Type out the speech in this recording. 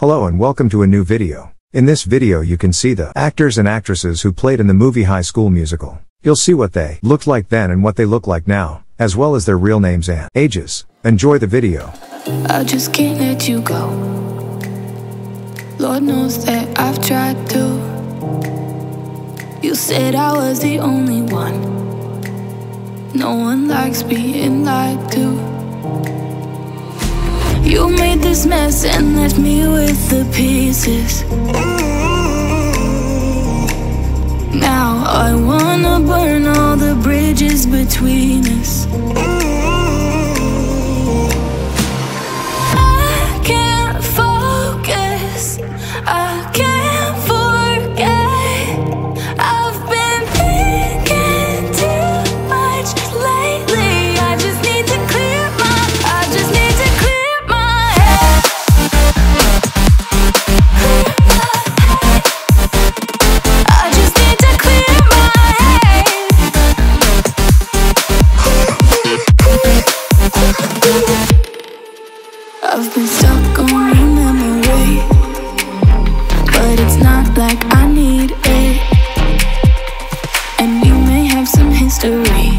Hello and welcome to a new video. In this video you can see the actors and actresses who played in the movie High School Musical. You'll see what they looked like then and what they look like now, as well as their real names and ages. Enjoy the video. I just can't let you go. Lord knows that I've tried to. You said I was the only one. No one likes being lied to. You made this mess and left me with the pieces. I've been stuck on your memory, but it's not like I need it. And we may have some history,